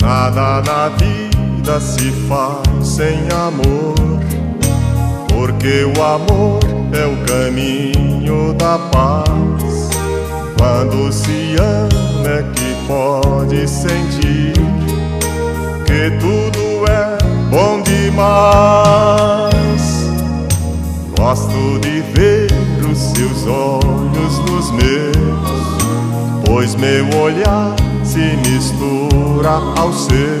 Nada na vida se faz sem amor, porque o amor é o caminho da paz. Quando se ama é que pode sentir que tudo é bom demais. Gosto de ver os seus olhos nos meus, pois meu olhar se mistura ao seu.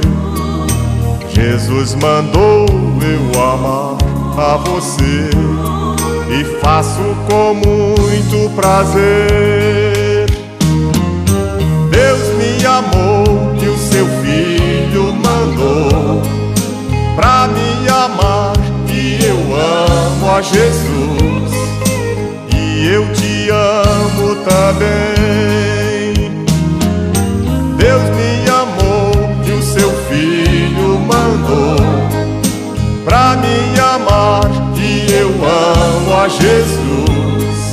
Jesus mandou eu amar a você e faço com muito prazer. Deus me amou e o seu filho mandou pra me amar e eu amo a Jesus e eu te amo também. Jesus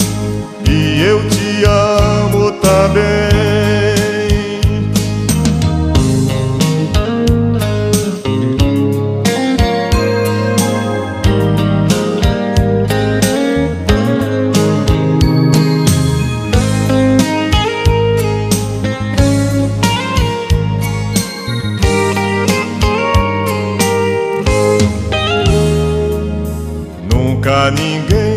e eu te amo também. Nunca ninguém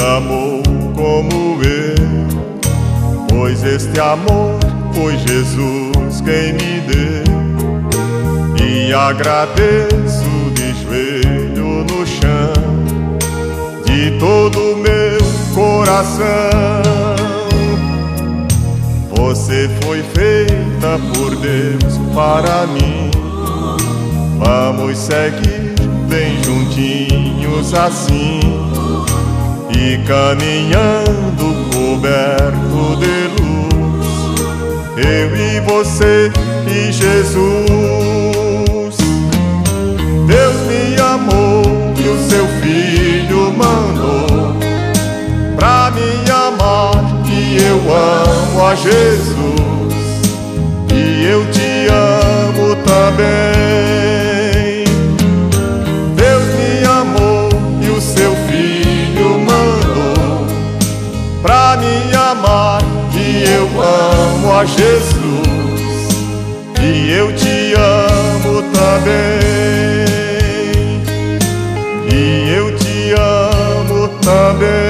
amou como eu, pois este amor foi Jesus quem me deu. E agradeço de joelho no chão, de todo meu coração. Você foi feita por Deus para mim. Vamos seguir bem juntinhos assim caminhando coberto de luz, eu e você e Jesus. Deus me amou e o seu filho mandou pra me amar e eu amo a Jesus e eu te amo também. eu amo a Jesus e eu te amo também. E eu te amo também.